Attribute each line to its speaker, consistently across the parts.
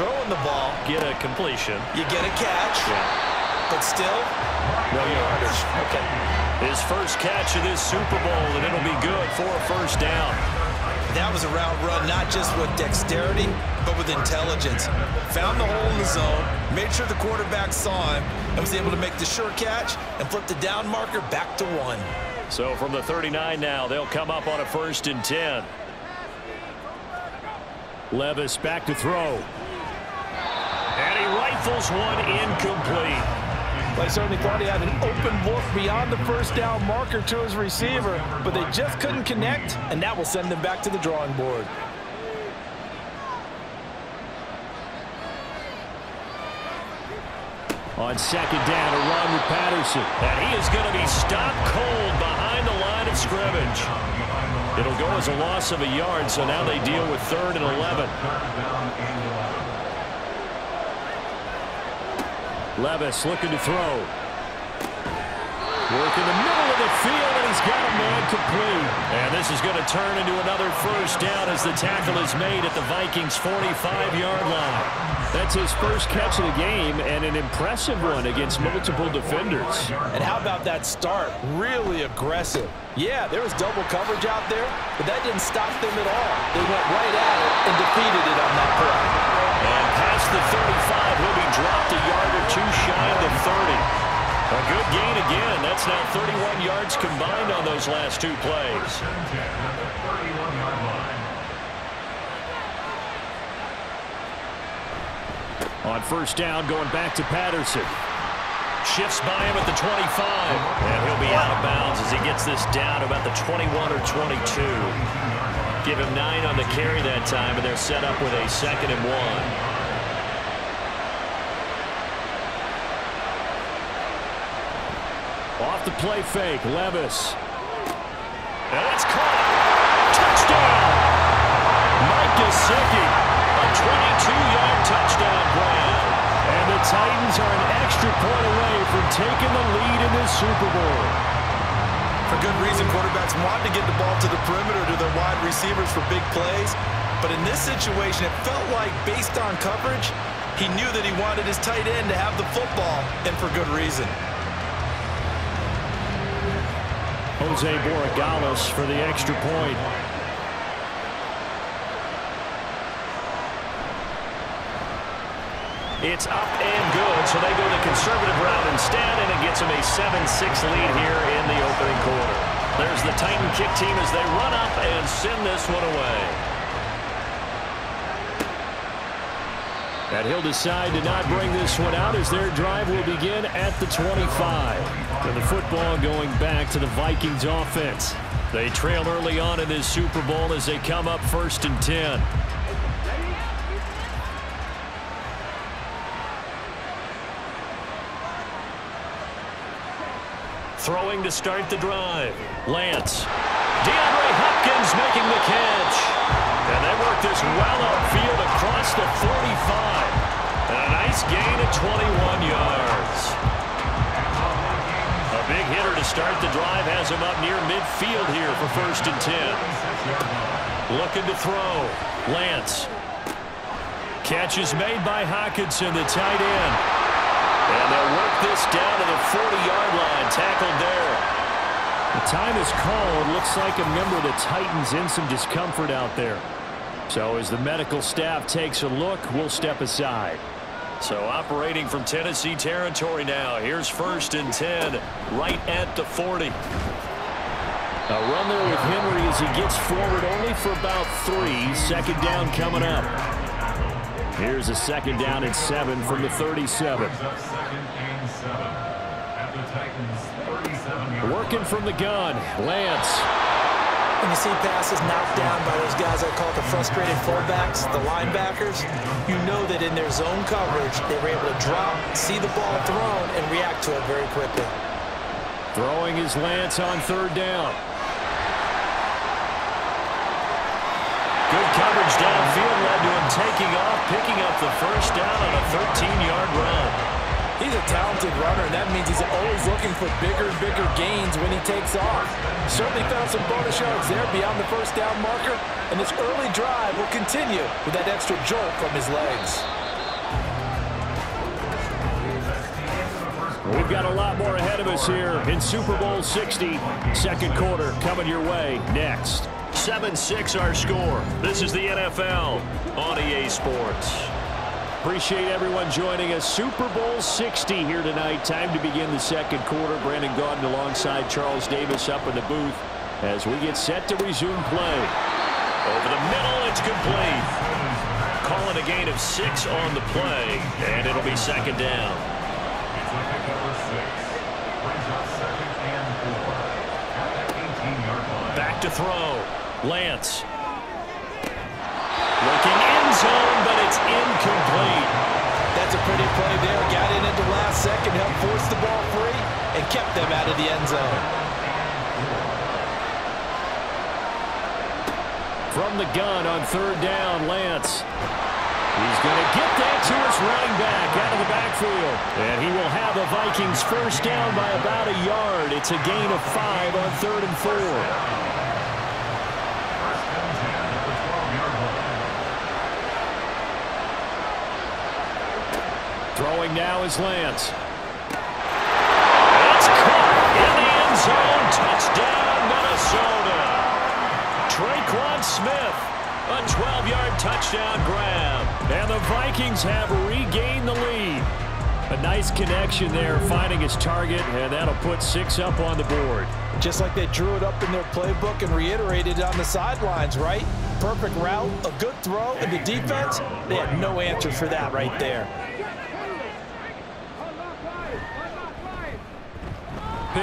Speaker 1: throwing the ball.
Speaker 2: Get a completion.
Speaker 1: You get a catch.
Speaker 2: Yeah.
Speaker 1: But still, no yardage. Okay.
Speaker 2: His first catch of this Super Bowl, and it'll be good for a first down.
Speaker 1: That was a route run not just with dexterity, but with intelligence. Found the hole in the zone, made sure the quarterback saw him, and was able to make the sure catch and flip the down marker back to one.
Speaker 2: So from the 39 now, they'll come up on a first and 10. Levis back to throw. He rifles one incomplete.
Speaker 3: I certainly thought he had an open look beyond the first down marker to his receiver, but they just couldn't connect, and that will send them back to the drawing board.
Speaker 2: On second down, a run with Patterson. And he is going to be stopped cold behind the line of scrimmage. It'll go as a loss of a yard, so now they deal with third and 11. Levis looking to throw. Work in the middle of the field, and he's got a man complete. And this is going to turn into another first down as the tackle is made at the Vikings' 45-yard line. That's his first catch of the game, and an impressive one against multiple defenders.
Speaker 3: And how about that start? Really aggressive. Yeah, there was double coverage out there, but that didn't stop them at all. They went right at it and defeated it on that play.
Speaker 2: And past the 35, he'll be dropped a yard two shy of the 30. A good gain again. That's now 31 yards combined on those last two plays. On first down, going back to Patterson. Shifts by him at the 25. And he'll be out of bounds as he gets this down about the 21 or 22. Give him nine on the carry that time, and they're set up with a second and one. Off the play fake, Levis. And it's caught. Touchdown! Mike Gesicki, a 22-yard touchdown grab. And the Titans are an extra point away from taking the lead in this Super Bowl.
Speaker 1: For good reason, quarterbacks want to get the ball to the perimeter to their wide receivers for big plays. But in this situation, it felt like, based on coverage, he knew that he wanted his tight end to have the football, and for good reason.
Speaker 2: Jose Borregales for the extra point. It's up and good, so they go the conservative route instead, and it gets them a 7-6 lead here in the opening quarter. There's the Titan kick team as they run up and send this one away. And he'll decide to not bring this one out as their drive will begin at the 25. And the football going back to the Vikings offense. They trail early on in this Super Bowl as they come up first and 10. Throwing to start the drive. Lance. DeAndre Hopkins making the catch. And they work this well upfield across the 45. And a nice gain of 21 yards. To start the drive has him up near midfield here for first and 10. Looking to throw. Lance. Catch is made by Hockenson, the tight end. And they'll work this down to the 40-yard line. Tackled there. The time is called. Looks like a member of the Titans in some discomfort out there. So as the medical staff takes a look, we'll step aside. So operating from Tennessee territory now. Here's first and 10 right at the 40. A run there with Henry as he gets forward only for about three. Second down coming up. Here's a second down at seven from the 37. Working from the gun. Lance
Speaker 3: when you see passes knocked down by those guys I call the frustrated fullbacks, the linebackers, you know that in their zone coverage, they were able to drop, see the ball thrown, and react to it very quickly.
Speaker 2: Throwing his Lance on third down. Good coverage downfield led to him taking off, picking up the first down on a 13-yard run.
Speaker 3: He's a talented runner, and that means he's always looking for bigger and bigger gains when he takes off. Certainly found some bonus yards there beyond the first down marker, and this early drive will continue with that extra jolt from his legs.
Speaker 2: We've got a lot more ahead of us here in Super Bowl 60. Second quarter coming your way next. 7-6 our score. This is the NFL on EA Sports. Appreciate everyone joining us. Super Bowl 60 here tonight. Time to begin the second quarter. Brandon Gaudin alongside Charles Davis up in the booth as we get set to resume play. Over the middle, it's complete. Calling a gain of six on the play, and it'll be second down. Back to throw. Lance. Looking end zone, but it's incomplete.
Speaker 3: That's a pretty play there. Got in at the last second, helped force the ball free, and kept them out of the end zone.
Speaker 2: From the gun on third down, Lance. He's going to get that to his running back out of the backfield. And he will have the Vikings first down by about a yard. It's a gain of five on third and four. Now is Lance. It's caught in the end zone. Touchdown, Minnesota. Tre'Quan Smith, a 12-yard touchdown grab. And the Vikings have regained the lead. A nice connection there, finding his target, and that'll put six up on the board.
Speaker 3: Just like they drew it up in their playbook and reiterated on the sidelines, right? Perfect route, a good throw, and the defense, they had no answer for that right there.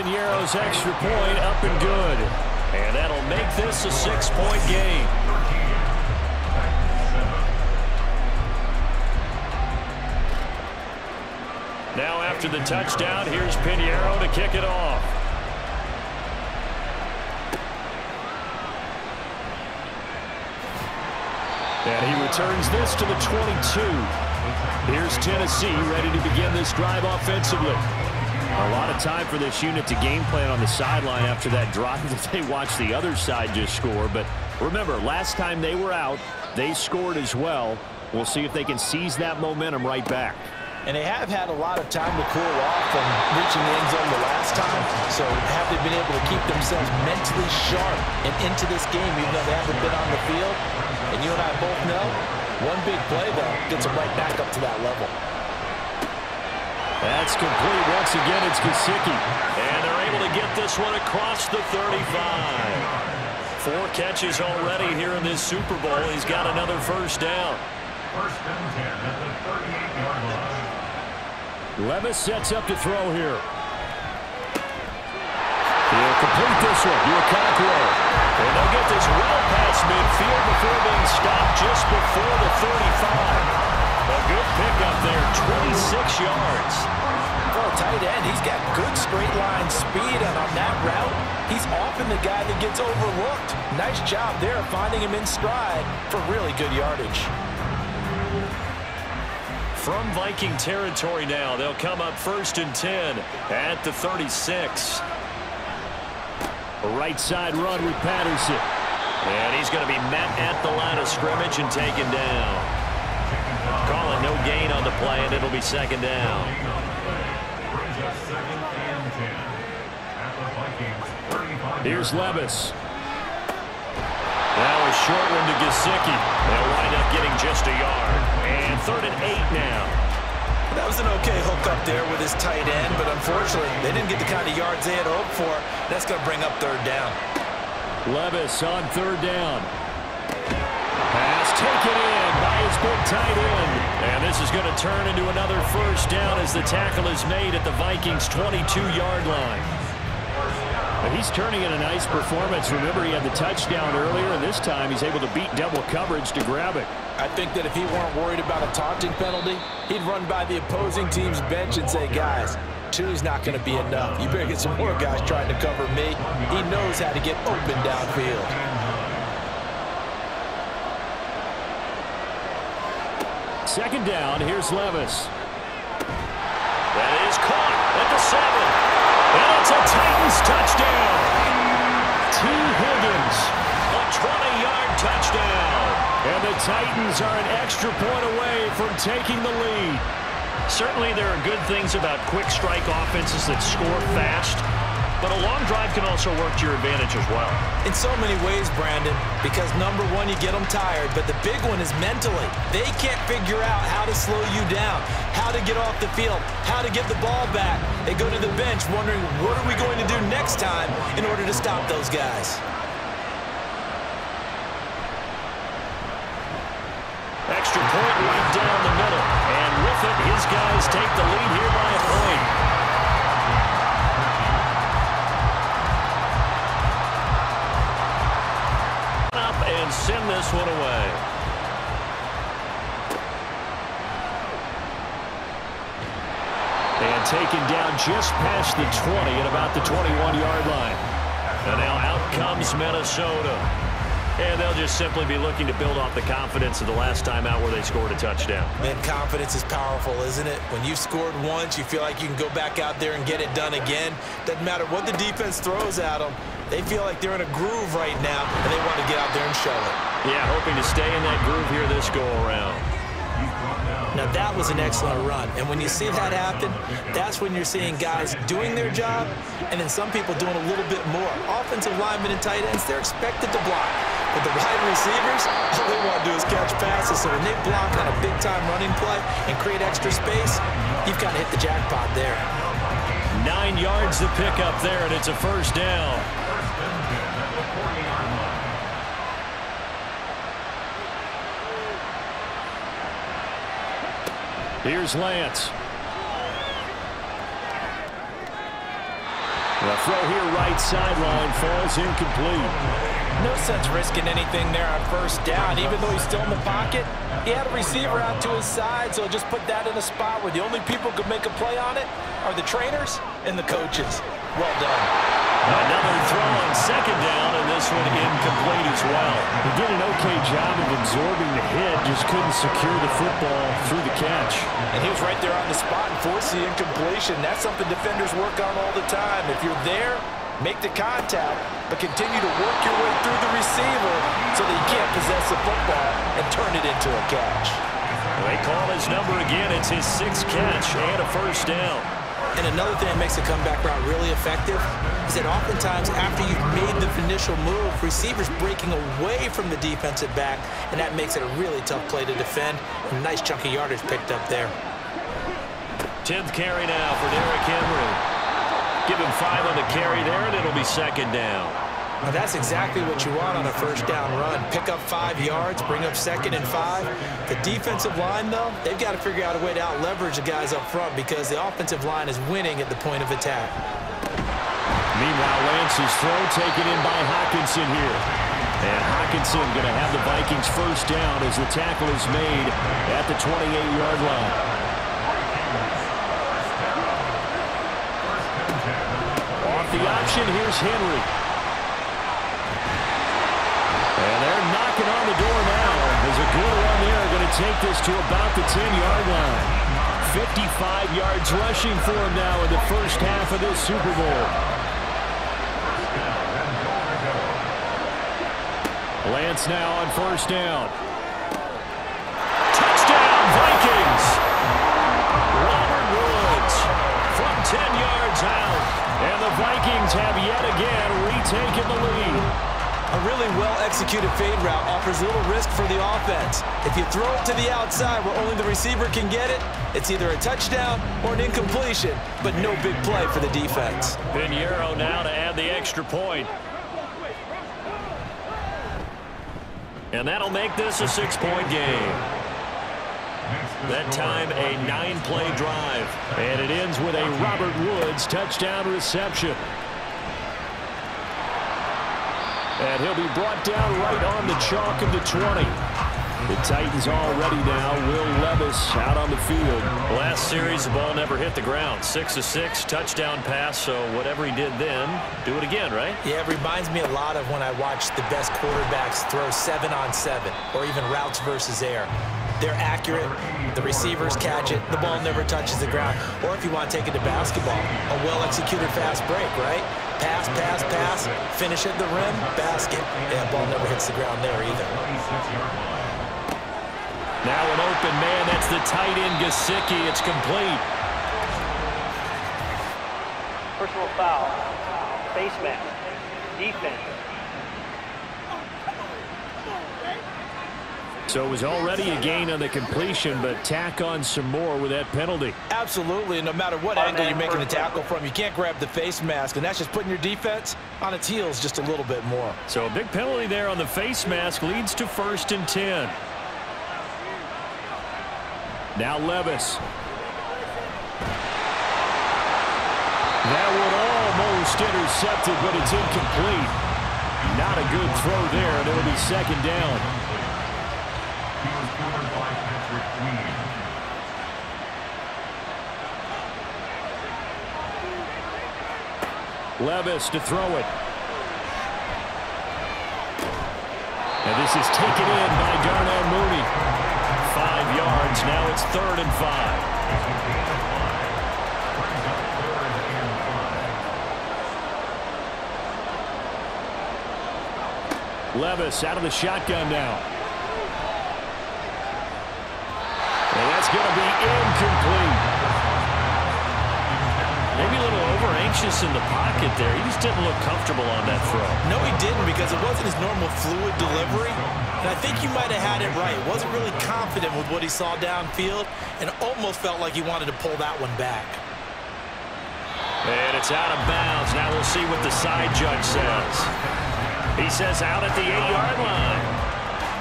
Speaker 2: Piñeiro's extra point up and good. And that'll make this a six-point game. Now after the touchdown, here's Pinheiro to kick it off. And he returns this to the 22. Here's Tennessee ready to begin this drive offensively. A lot of time for this unit to game plan on the sideline after that drive that they watched the other side just score. But remember, last time they were out, they scored as well. We'll see if they can seize that momentum right back.
Speaker 3: And they have had a lot of time to cool off from reaching the end zone the last time. So have they been able to keep themselves mentally sharp and into this game even though they haven't been on the field? And you and I both know, one big play, though, gets them right back up to that level.
Speaker 2: That's complete. Once again, it's Gesicki. And they're able to get this one across the 35. Four catches already here in this Super Bowl. He's got another first down. First and 10 at the 38-yard line. Levis sets up to throw here. He'll complete this one. Okonkwo. And they'll get this well past midfield before being stopped just before the 35. Pickup there, 26 yards.
Speaker 3: For a tight end, he's got good straight line speed, and on that route, he's often the guy that gets overlooked. Nice job there finding him in stride for really good yardage.
Speaker 2: From Viking territory now, they'll come up first and 10 at the 36. A right side run with Patterson. And he's going to be met at the line of scrimmage and taken down. Calling no gain on the play, and it'll be second down. Here's Levis. Now a short one to Gesicki. They'll wind up getting just a yard. And third and eight now.
Speaker 3: That was an okay hook up there with his tight end, but unfortunately, they didn't get the kind of yards they had hoped for. That's going to bring up third down.
Speaker 2: Levis on third down. Pass taken in his big tight end. And this is going to turn into another first down as the tackle is made at the Vikings' 22-yard line. And he's turning in a nice performance. Remember, he had the touchdown earlier, and this time he's able to beat double coverage to grab it.
Speaker 3: I think that if he weren't worried about a taunting penalty, he'd run by the opposing team's bench and say, guys, two's not going to be enough. You better get some more guys trying to cover me. He knows how to get open downfield.
Speaker 2: Second down, here's Levis. That is caught at the seven. And it's a Titans touchdown. Tee Higgins, a 20-yard touchdown. And the Titans are an extra point away from taking the lead. Certainly there are good things about quick strike offenses that score fast, but a long drive can also work to your advantage as well.
Speaker 3: In so many ways, Brandon, because number one, you get them tired, but the big one is mentally. They can't figure out how to slow you down, how to get off the field, how to get the ball back. They go to the bench wondering, what are we going to do next time in order to stop those guys?
Speaker 2: Just past the 20 at about the 21-yard line. And now out comes Minnesota. And they'll just simply be looking to build off the confidence of the last time out where they scored a touchdown.
Speaker 3: Man, confidence is powerful, isn't it? When you've scored once, you feel like you can go back out there and get it done again. Doesn't matter what the defense throws at them. They feel like they're in a groove right now, and they want to get out there and show it.
Speaker 2: Yeah, hoping to stay in that groove here this go-around.
Speaker 3: That was an excellent run. And when you see that happen, that's when you're seeing guys doing their job and then some people doing a little bit more. Offensive linemen and tight ends, they're expected to block. But the wide receivers, all they want to do is catch passes. So when they block on a big-time running play and create extra space, you've kind of hit the jackpot there.
Speaker 2: Nine yards to pick up there, and it's a first down. Here's Lance. The throw here right sideline falls incomplete.
Speaker 3: No sense risking anything there on first down. Even though he's still in the pocket, he had a receiver out to his side, so just put that in a spot where the only people who could make a play on it are the trainers and the coaches. Well done.
Speaker 2: Another throw on second down, this one incomplete as well.
Speaker 4: He did an okay job of absorbing the hit, just couldn't secure the football through the catch.
Speaker 3: And he was right there on the spot and forced the incompletion. That's something defenders work on all the time. If you're there, make the contact, but continue to work your way through the receiver so that you can't possess the football and turn it into a catch.
Speaker 2: They call his number again. It's his sixth catch and a first down.
Speaker 3: And another thing that makes the comeback route really effective is that oftentimes after you've made the initial move, receivers breaking away from the defensive back, and that makes it a really tough play to defend. A nice chunk of yardage picked up there.
Speaker 2: Tenth carry now for Derrick Henry. Give him five on the carry there, and it'll be second down.
Speaker 3: That's exactly what you want on a first down run. Pick up five yards, bring up second and five. The defensive line, though, they've got to figure out a way to out-leverage the guys up front because the offensive line is winning at the point of attack.
Speaker 2: Meanwhile, Lance's throw taken in by Hockenson here. And Hockenson going to have the Vikings first down as the tackle is made at the 28-yard line. Off the option, here's Henry. And they're knocking on the door now. There's a good run there. Going to take this to about the 10-yard line. 55 yards rushing for him now in the first half of this Super Bowl. Lance now on first down. Touchdown, Vikings! Robert Woods from 10 yards out. And the Vikings have yet again retaken the lead.
Speaker 3: A really well-executed fade route offers little risk for the offense. If you throw it to the outside where only the receiver can get it, it's either a touchdown or an incompletion, but no big play for the defense.
Speaker 2: Piñeiro now to add the extra point. And that'll make this a six-point game. That time, a nine-play drive. And it ends with a Robert Woods touchdown reception. And he'll be brought down right on the chalk of the 20. The Titans all ready now. Will Levis out on the field. Last series, the ball never hit the ground. Six of six, touchdown pass. So whatever he did then, do it again, right?
Speaker 3: Yeah, it reminds me a lot of when I watched the best quarterbacks throw seven on seven or even routes versus air. They're accurate. The receivers catch it. The ball never touches the ground. Or if you want to take it to basketball, a well-executed fast break, right? Pass, pass, pass, finish at the rim, basket. Yeah, ball never hits the ground there either.
Speaker 2: Now an open man. That's the tight end, Gesicki. It's complete.
Speaker 5: Personal foul. Face mask. Defense.
Speaker 2: So it was already a gain on the completion, but tack on some more with that penalty.
Speaker 3: Absolutely, no matter what angle you're making the tackle from, you can't grab the face mask, and that's just putting your defense on its heels just a little bit more.
Speaker 2: So a big penalty there on the face mask leads to first and 10. Now Levis. That one almost intercepted, but it's incomplete. Not a good throw there, and it'll be second down. Levis to throw it. And this is taken in by Darnell Mooney. Five yards. Now it's third and five. Levis out of the shotgun now. And that's going to be incomplete. Maybe a little over-anxious in the pocket there. He just didn't look comfortable on that throw.
Speaker 3: No, he didn't because it wasn't his normal fluid delivery. And I think you might have had it right. Wasn't really confident with what he saw downfield and almost felt like he wanted to pull that one back.
Speaker 2: And it's out of bounds. Now we'll see what the side judge says. He says out at the eight-yard line.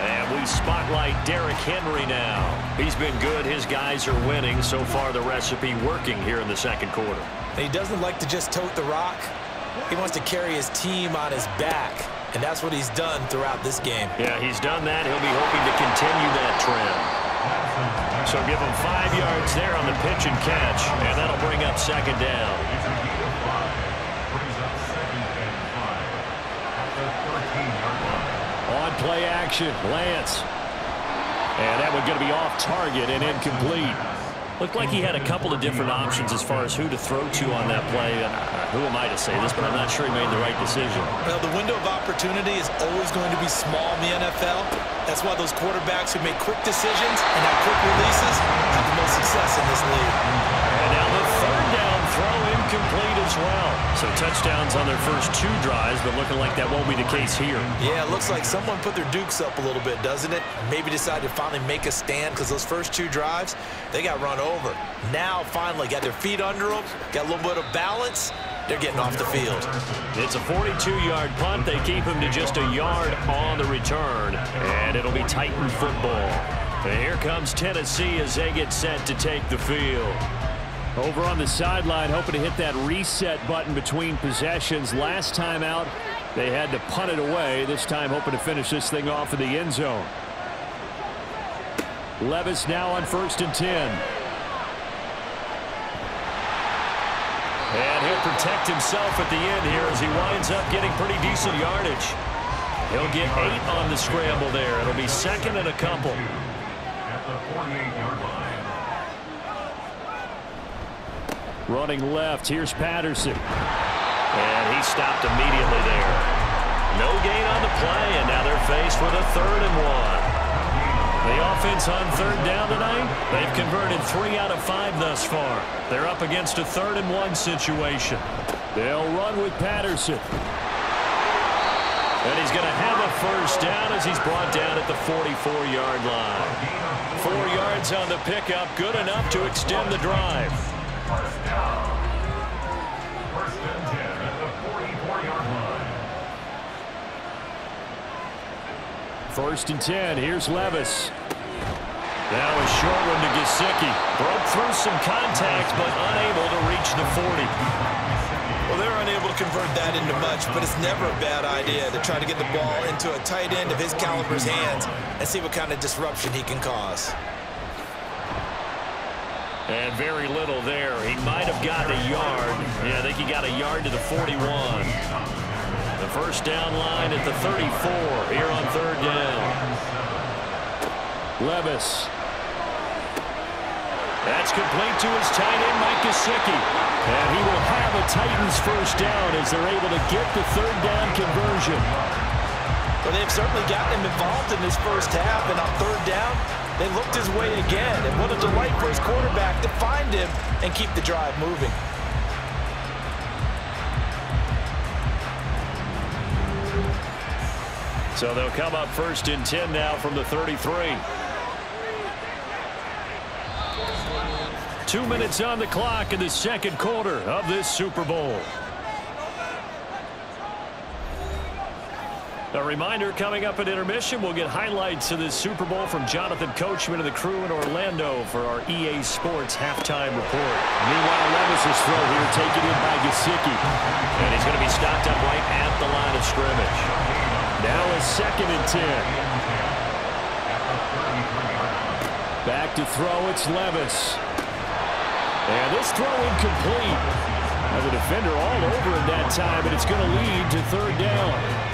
Speaker 2: And we spotlight Derrick Henry now. He's been good. His guys are winning. So far, the recipe working here in the second quarter.
Speaker 3: He doesn't like to just tote the rock. He wants to carry his team on his back, and that's what he's done throughout this game.
Speaker 2: Yeah, he's done that. He'll be hoping to continue that trend. So give him five yards there on the pitch and catch, and that'll bring up second down. On play action, Lance. And that one going to be off target and incomplete. Looked like he had a couple of different options as far as who to throw to on that play. And who am I to say this, but I'm not sure he made the right decision.
Speaker 3: Well, the window of opportunity is always going to be small in the NFL. That's why those quarterbacks who make quick decisions and have quick releases have the most success in this league.
Speaker 2: And now the third down throw incomplete as well. So touchdowns on their first two drives, but looking like that won't be the case here.
Speaker 3: Yeah, it looks like someone put their dukes up a little bit, doesn't it? Maybe decided to finally make a stand because those first two drives, they got run over. Now, finally, got their feet under them, got a little bit of balance. They're getting off the field.
Speaker 2: It's a 42-yard punt. They keep him to just a yard on the return, and it'll be Titan football. And here comes Tennessee as they get set to take the field. Over on the sideline, hoping to hit that reset button between possessions. Last time out, they had to punt it away. This time, hoping to finish this thing off in the end zone. Levis now on first and 10. And he'll protect himself at the end here as he winds up getting pretty decent yardage. He'll get eight on the scramble there. It'll be second and a couple. At the 48-yard line. Running left, here's Patterson. And he stopped immediately there. No gain on the play, and now they're faced with a third and one. The offense on third down tonight, they've converted three out of five thus far. They're up against a third and one situation. They'll run with Patterson. And he's going to have a first down as he's brought down at the 44-yard line. Four yards on the pickup, good enough to extend the drive. First down. First and 10 at the 44-yard line. First and 10. Here's Levis. Now a short one to Gesicki. Broke through some contact, but unable to reach the 40.
Speaker 3: Well, they're unable to convert that into much, but it's never a bad idea to try to get the ball into a tight end of his caliber's hands and see what kind of disruption he can cause.
Speaker 2: And very little there. He might have gotten a yard. Yeah, I think he got a yard to the 41. The first down line at the 34 here on third down. Levis. That's complete to his tight end, Mike Gesicki. And he will have a Titans first down as they're able to get the third down conversion.
Speaker 3: Well, they've certainly gotten him involved in this first half, and on third down, They looked his way again, and what a delight for his quarterback to find him and keep the drive moving.
Speaker 2: So they'll come up first and 10 now from the 33. Two minutes on the clock in the second quarter of this Super Bowl. A reminder coming up at intermission, we'll get highlights of this Super Bowl from Jonathan Coachman and the crew in Orlando for our EA Sports halftime report.
Speaker 4: Meanwhile, Levis' throw here taken in by Gesicki.
Speaker 2: And he's going to be stopped up right at the line of scrimmage.
Speaker 4: Now a second and 10. Back to throw, it's Levis. And this throw incomplete. Now the defender all over him that time, and it's going to lead to third down.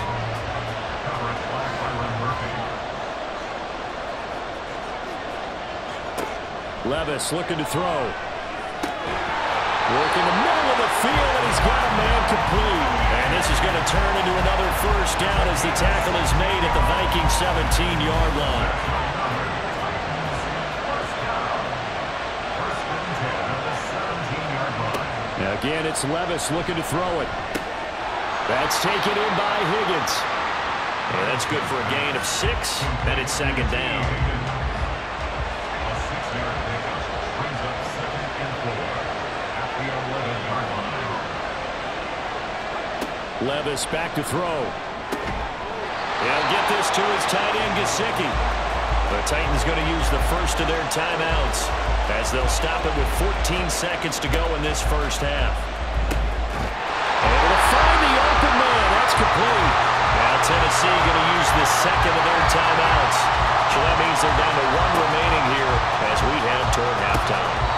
Speaker 4: Levis looking to throw. Work in the middle of the field, and he's got a man complete.
Speaker 2: And this is going to turn into another first down as the tackle is made at the Viking 17-yard line.
Speaker 4: Again, it's Levis looking to throw it. That's taken in by Higgins.
Speaker 2: And that's good for a gain of six, and it's second down.
Speaker 4: Levis back to throw.
Speaker 2: He'll get this to his tight end, Gesicki. The Titans going to use the first of their timeouts as they'll stop it with 14 seconds to go in this first half.
Speaker 4: Able to find the open man. That's complete.
Speaker 2: Now Tennessee going to use the second of their timeouts. So that means they're down to one remaining here as we head toward halftime.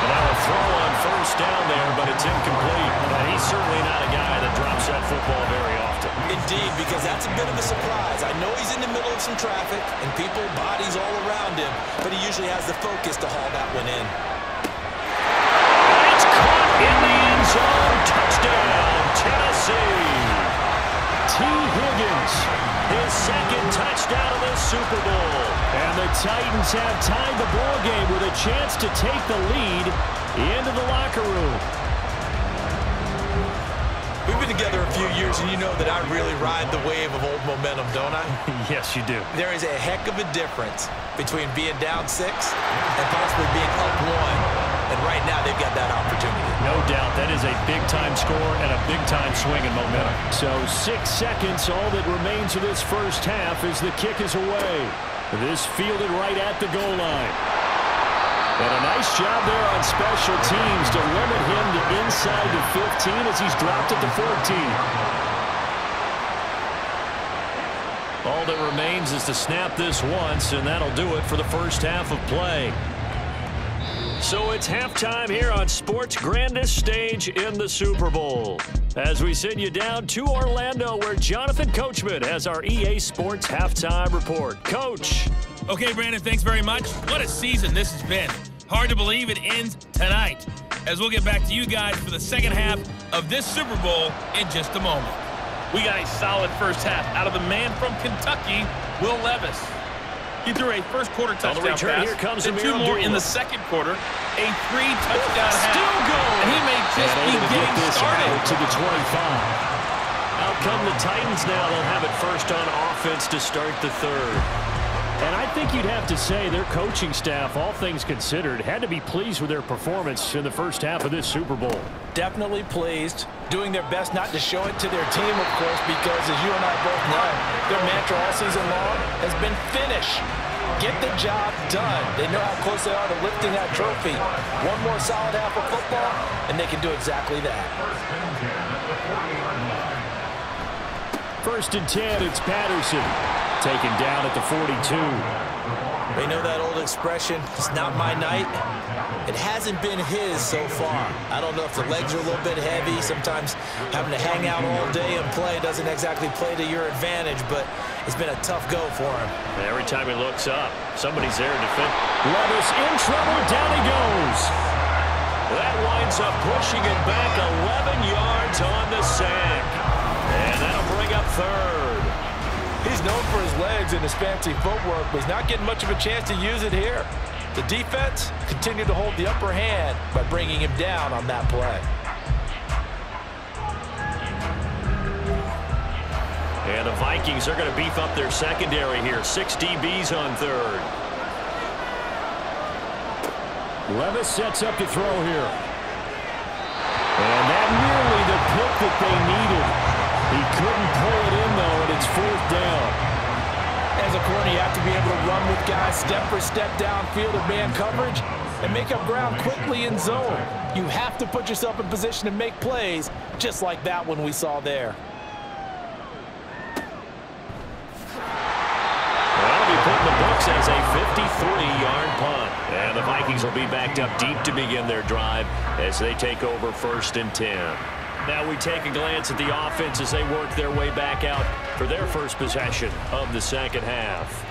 Speaker 2: And now a throw on first down there, but it's incomplete. He's certainly not a guy that drops that football very often.
Speaker 3: Indeed, because that's a bit of a surprise. I know he's in the middle of some traffic and people, bodies all around him, but he usually has the focus to haul that one in.
Speaker 2: It's caught in the end zone. Touchdown, Tennessee. Tee Higgins, his second touchdown of the Super Bowl.
Speaker 4: And the Titans have tied the ball game with a chance to take the lead into the locker room.
Speaker 3: We've been together a few years, and you know that I really ride the wave of old momentum, don't I?
Speaker 2: yes, you do.
Speaker 3: There is a heck of a difference between being down six and possibly being up one and right now, they've got that opportunity.
Speaker 2: No doubt. That is a big-time score and a big-time swing in momentum.
Speaker 4: So six seconds, all that remains of this first half as the kick is away. This fielded right at the goal line. And a nice job there on special teams to limit him to inside the 15 as he's dropped at the 14.
Speaker 2: All that remains is to snap this once, and that'll do it for the first half of play. So it's halftime here on sports' grandest stage in the Super Bowl. As we send you down to Orlando where Jonathan Coachman has our EA Sports halftime report. Coach.
Speaker 6: Okay, Brandon, thanks very much. What a season this has been. Hard to believe it ends tonight. As we'll get back to you guys for the second half of this Super Bowl in just a moment. We got a solid first half out of the man from Kentucky, Will Levis. He threw a first quarter touchdown
Speaker 2: return,
Speaker 6: pass.
Speaker 2: Here comes
Speaker 6: then two more in the second quarter. A three touchdown.
Speaker 2: Still going.
Speaker 6: And he may just
Speaker 4: and
Speaker 6: be getting started.
Speaker 4: to the 25.
Speaker 2: Out come the Titans now. They'll have it first on offense to start the third.
Speaker 4: And I think you'd have to say their coaching staff, all things considered, had to be pleased with their performance in the first half of this Super Bowl.
Speaker 3: Definitely pleased. Doing their best not to show it to their team, of course, because as you and I both know, their mantra all season long has been finish. Get the job done. They know how close they are to lifting that trophy. One more solid half of football, and they can do exactly that.
Speaker 4: First and 10, it's Patterson. Taken down at the 42.
Speaker 3: They know that old expression, it's not my night. It hasn't been his so far. I don't know if the legs are a little bit heavy. Sometimes having to hang out all day and play doesn't exactly play to your advantage, but it's been a tough go for him.
Speaker 2: Every time he looks up, somebody's there to defend.
Speaker 4: Levis in trouble. Down he goes.
Speaker 2: That winds up pushing it back 11 yards on the sack. Third.
Speaker 3: He's known for his legs and his fancy footwork, but he's not getting much of a chance to use it here. The defense continued to hold the upper hand by bringing him down on that play.
Speaker 2: And the Vikings are going to beef up their secondary here. Six DBs on third.
Speaker 4: Levis sets up to throw here. And that nearly the pick that they needed. Couldn't pull it in, though, and it's fourth down.
Speaker 3: As a corner, you have to be able to run with guys step for step downfield in man coverage and make up ground quickly in zone. You have to put yourself in position to make plays, just like that one we saw there.
Speaker 2: As a 53-yard punt. And the Vikings will be backed up deep to begin their drive as they take over first and 10. Now we take a glance at the offense as they work their way back out for their first possession of the second half.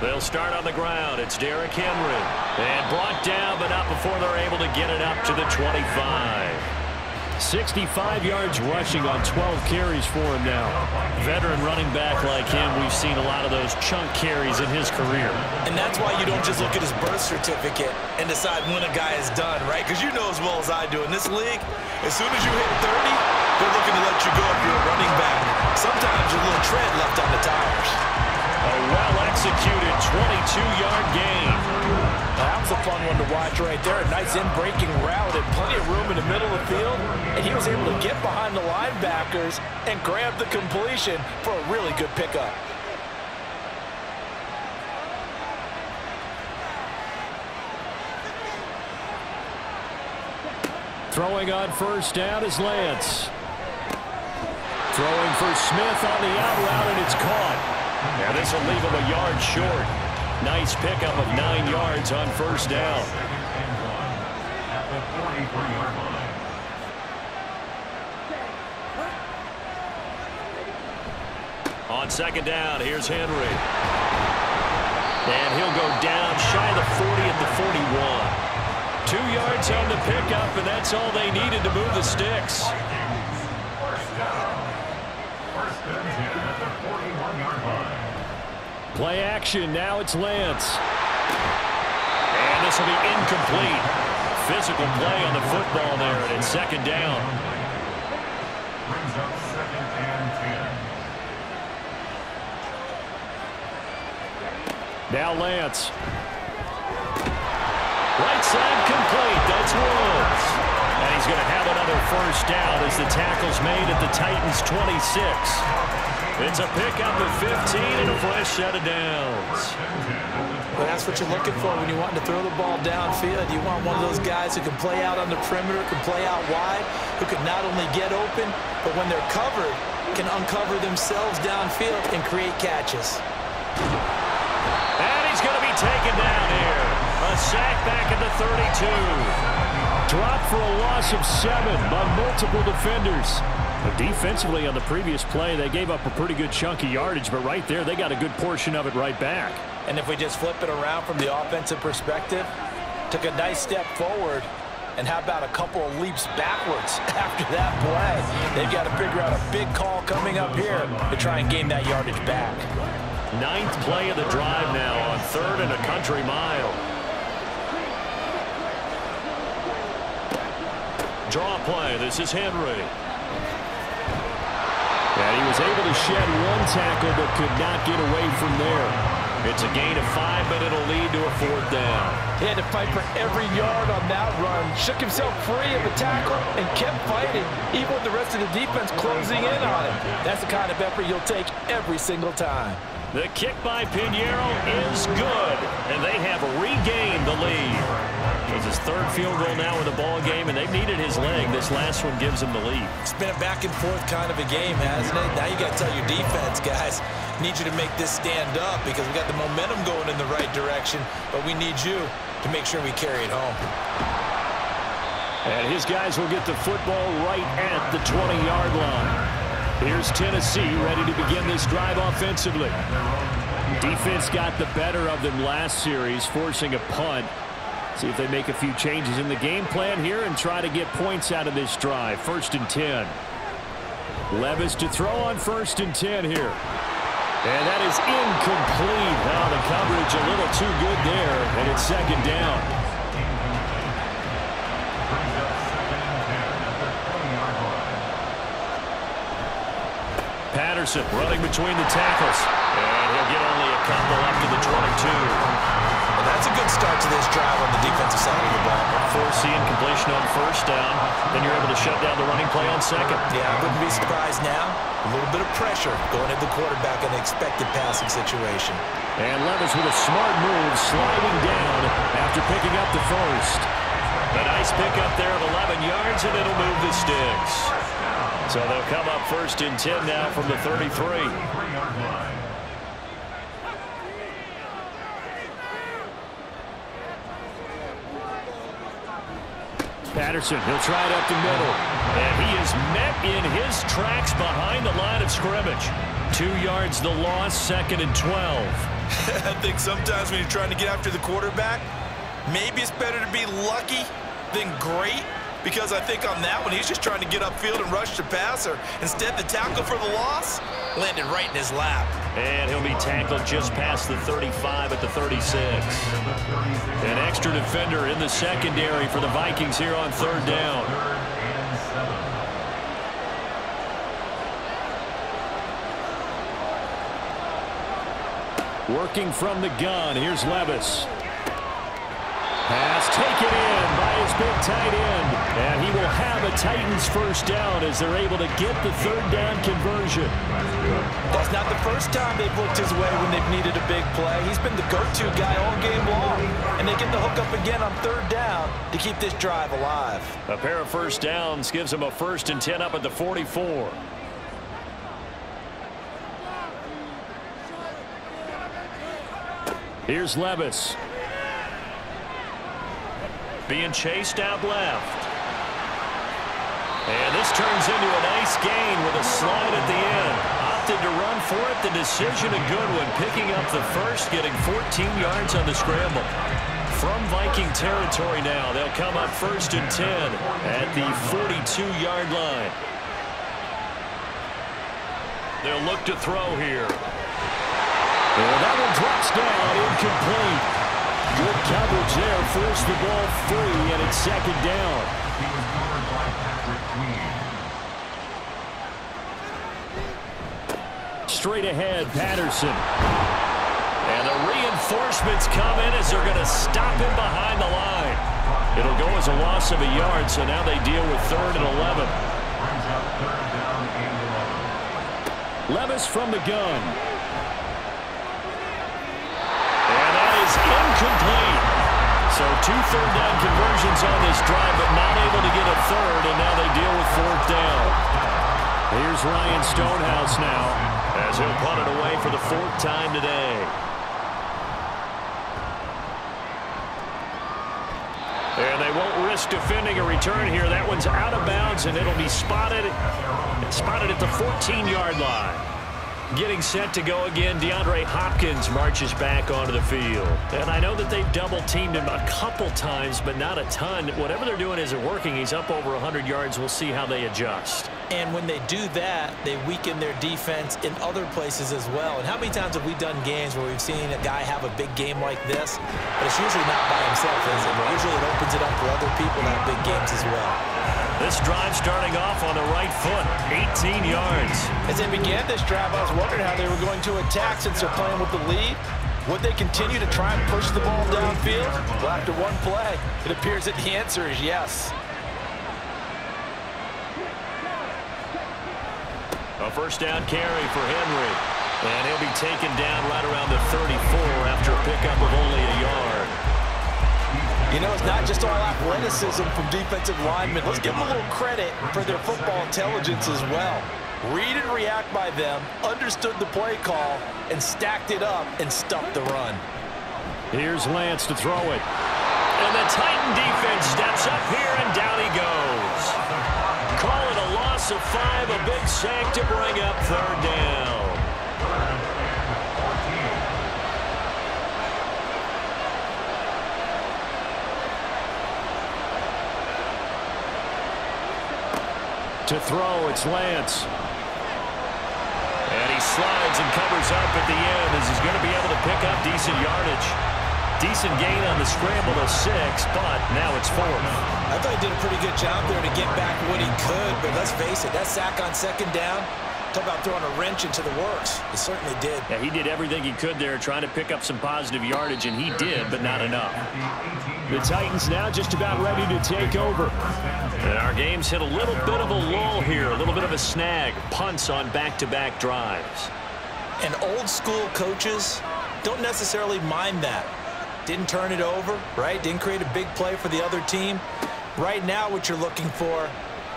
Speaker 2: They'll start on the ground. It's Derrick Henry. And brought down, but not before they're able to get it up to the 25.
Speaker 4: 65 yards rushing on 12 carries for him now. Veteran running back like him, we've seen a lot of those chunk carries in his career.
Speaker 3: And that's why you don't just look at his birth certificate and decide when a guy is done, right? Because you know as well as I do, in this league, as soon as you hit 30, they're looking to let you go if you're a running back. Sometimes a little tread left on the tires.
Speaker 2: A well-executed 22-yard gain.
Speaker 3: That was a fun one to watch right there. A nice in-breaking route and plenty of room in the middle of the field. And he was able to get behind the linebackers and grab the completion for a really good pickup.
Speaker 4: Throwing on first down is Lance. Throwing for Smith on the out route, and it's caught.
Speaker 2: Now this will leave him a yard short. Nice pickup of nine yards on first down. On second down, here's Henry. And he'll go down shy of the 40 at the 41. Two yards on the pickup, and that's all they needed to move the sticks.
Speaker 4: Play action. Now it's Lance.
Speaker 2: And this will be incomplete. Physical play on the football there, and it's second down.
Speaker 4: Now Lance.
Speaker 2: Right side complete. That's Woods. And he's going to have another first down as the tackle's made at the Titans' 26. It's a pickup of 15 and a fresh set of downs.
Speaker 3: Well, that's what you're looking for when you want to throw the ball downfield. You want one of those guys who can play out on the perimeter, can play out wide, who can not only get open, but when they're covered, can uncover themselves downfield and create catches.
Speaker 2: And he's going to be taken down here. A sack back at the 32.
Speaker 4: Drop for a loss of seven by multiple defenders. But defensively on the previous play, they gave up a pretty good chunk of yardage, but right there, they got a good portion of it right back.
Speaker 3: And if we just flip it around from the offensive perspective, took a nice step forward, and how about a couple of leaps backwards after that play? They've got to figure out a big call coming up here to try and gain that yardage back.
Speaker 2: Ninth play of the drive now on third and a country mile. Draw play. This is Henry.
Speaker 4: And he was able to shed one tackle but could not get away from there.
Speaker 2: It's a gain of five, but it'll lead to a fourth down.
Speaker 3: He had to fight for every yard on that run. Shook himself free of the tackle and kept fighting, even with the rest of the defense closing in on him. That's the kind of effort you'll take every single time.
Speaker 2: The kick by Piñeiro is good, and they have regained the lead. It's his third field goal now in the ball game, and they've needed his leg. This last one gives him the lead.
Speaker 3: It's been a back and forth kind of a game, hasn't it? Now you got to tell your defense, guys, need you to make this stand up because we got the momentum going in the right direction, but we need you to make sure we carry it home.
Speaker 4: And his guys will get the football right at the 20-yard line. Here's Tennessee ready to begin this drive offensively. Defense got the better of them last series, forcing a punt. See if they make a few changes in the game plan here and try to get points out of this drive. First and 10. Levis to throw on first and 10 here. And that is incomplete. Now the coverage a little too good there, and it's second down. Patterson running between the tackles. And he'll get only a couple up to the 22.
Speaker 3: And that's a good start to this drive on the defensive side of the ball.
Speaker 2: Forcing completion on first down. Then you're able to shut down the running play on second.
Speaker 3: Yeah, I wouldn't be surprised now. A little bit of pressure going at the quarterback in an expected passing situation.
Speaker 4: And Levis with a smart move sliding down after picking up the first.
Speaker 2: A nice pickup there of 11 yards, and it'll move the sticks. So they'll come up first and 10 now from the 33.
Speaker 4: Patterson, he'll try it up the middle.
Speaker 2: And he is met in his tracks behind the line of scrimmage.
Speaker 4: Two yards the loss, second and 12.
Speaker 1: I think sometimes when you're trying to get after the quarterback, maybe it's better to be lucky than great because I think on that one, he's just trying to get upfield and rush the passer. Instead, the tackle for the loss landed right in his lap.
Speaker 2: And he'll be tackled just past the 35 at the 36.
Speaker 4: An extra defender in the secondary for the Vikings here on third down. Working from the gun, here's Levis. Pass taken in by his big tight end. And he will have a Titans first down as they're able to get the third down conversion.
Speaker 3: That's not the first time they've looked his way when they've needed a big play. He's been the go-to guy all game long. And they get the hook up again on third down to keep this drive alive.
Speaker 2: A pair of first downs gives them a first and 10 up at the 44.
Speaker 4: Here's Levis.
Speaker 2: Being chased out left. And this turns into a nice gain with a slide at the end. Opted to run for it. The decision a good one. Picking up the first, getting 14 yards on the scramble. From Viking territory now, they'll come up first and 10 at the 42-yard line. They'll look to throw here.
Speaker 4: And that one drops down, incomplete. Good coverage there, forced the ball free, and it's second down. Straight ahead, Patterson.
Speaker 2: And the reinforcements come in as they're going to stop him behind the line. It'll go as a loss of a yard, so now they deal with third and 11.
Speaker 4: Levis from the gun.
Speaker 2: And that is incomplete. So two third down conversions on this drive, but not able to get a third, and now they deal with fourth down.
Speaker 4: Here's Ryan Stonehouse now.
Speaker 2: As he'll punt it away for the fourth time today. And they won't risk defending a return here. That one's out of bounds, and it'll be spotted, spotted at the 14-yard line. Getting set to go again, DeAndre Hopkins marches back onto the field. And I know that they've double-teamed him a couple times, but not a ton. Whatever they're doing isn't working. He's up over 100 yards. We'll see how they adjust.
Speaker 3: And when they do that, they weaken their defense in other places as well. And how many times have we done games where we've seen a guy have a big game like this, but it's usually not by himself, is it? Usually it opens it up for other people to have big games as well.
Speaker 2: This drive starting off on the right foot, 18 yards.
Speaker 3: As they began this drive, I was wondering how they were going to attack since they're playing with the lead. Would they continue to try and push the ball downfield? Well, after one play, it appears that the answer is yes.
Speaker 2: First down carry for Henry. And he'll be taken down right around the 34 after a pickup of only a yard.
Speaker 3: You know, it's not just all athleticism from defensive linemen. Let's give them a little credit for their football intelligence as well. Read and react by them, understood the play call, and stacked it up and stuffed the run.
Speaker 4: Here's Lance to throw it.
Speaker 2: And the Titan defense steps up here, and down he goes. Loss of five, a big sack to bring up third down.
Speaker 4: To throw, it's Lance.
Speaker 2: And he slides and covers up at the end as he's going to be able to pick up decent yardage. Decent gain on the scramble to six, but now it's fourth.
Speaker 3: I thought he did a pretty good job there to get back what he could, but let's face it, that sack on second down, talk about throwing a wrench into the works. It certainly did.
Speaker 2: Yeah, he did everything he could there trying to pick up some positive yardage, and he did, but not enough.
Speaker 4: The Titans now just about ready to take over.
Speaker 2: And our game's hit a little bit of a lull here, a little bit of a snag. Punts on back-to-back -back drives.
Speaker 3: And old school coaches don't necessarily mind that. Didn't turn it over, right? Didn't create a big play for the other team. Right now what you're looking for